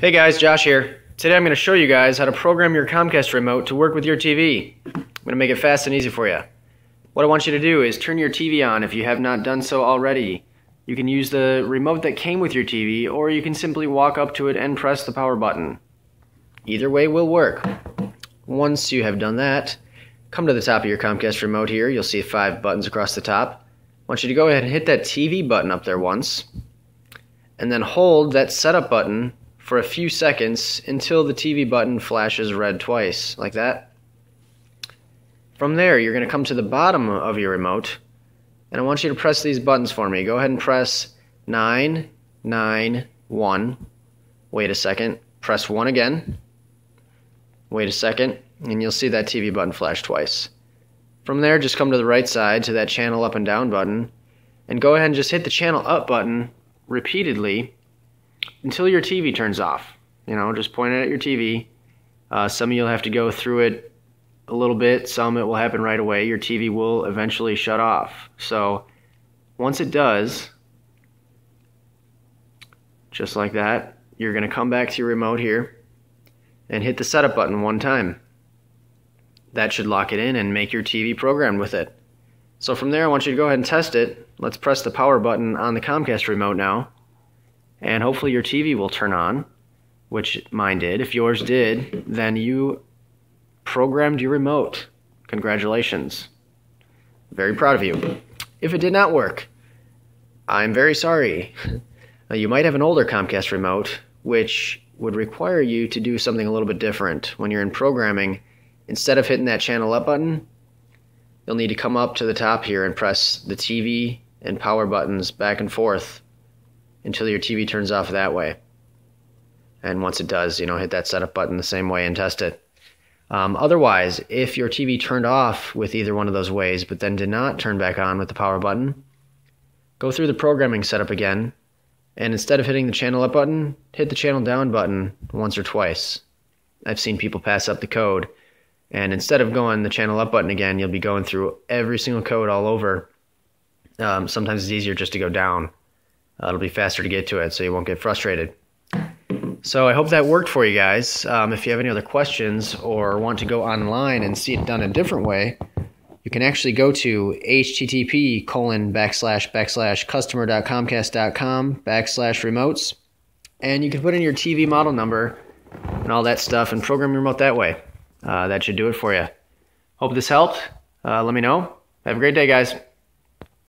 Hey guys, Josh here. Today I'm going to show you guys how to program your Comcast remote to work with your TV. I'm going to make it fast and easy for you. What I want you to do is turn your TV on if you have not done so already. You can use the remote that came with your TV or you can simply walk up to it and press the power button. Either way will work. Once you have done that, come to the top of your Comcast remote here. You'll see five buttons across the top. I want you to go ahead and hit that TV button up there once and then hold that setup button for a few seconds until the TV button flashes red twice, like that. From there, you're going to come to the bottom of your remote, and I want you to press these buttons for me. Go ahead and press 9, 9, 1. Wait a second. Press 1 again. Wait a second, and you'll see that TV button flash twice. From there, just come to the right side to that channel up and down button, and go ahead and just hit the channel up button repeatedly until your TV turns off. You know, just point it at your TV. Uh, some of you'll have to go through it a little bit. Some it will happen right away. Your TV will eventually shut off. So once it does, just like that, you're going to come back to your remote here and hit the setup button one time. That should lock it in and make your TV programmed with it. So from there, I want you to go ahead and test it. Let's press the power button on the Comcast remote now and hopefully your TV will turn on, which mine did. If yours did, then you programmed your remote. Congratulations. Very proud of you. If it did not work, I'm very sorry. you might have an older Comcast remote, which would require you to do something a little bit different. When you're in programming, instead of hitting that channel up button, you'll need to come up to the top here and press the TV and power buttons back and forth until your TV turns off that way. And once it does, you know, hit that setup button the same way and test it. Um, otherwise, if your TV turned off with either one of those ways, but then did not turn back on with the power button, go through the programming setup again, and instead of hitting the channel up button, hit the channel down button once or twice. I've seen people pass up the code, and instead of going the channel up button again, you'll be going through every single code all over. Um, sometimes it's easier just to go down. Uh, it'll be faster to get to it, so you won't get frustrated. So I hope that worked for you guys. Um, if you have any other questions or want to go online and see it done a different way, you can actually go to http colon backslash backslash customer.comcast.com backslash remotes, and you can put in your TV model number and all that stuff and program your remote that way. Uh, that should do it for you. Hope this helped. Uh, let me know. Have a great day, guys.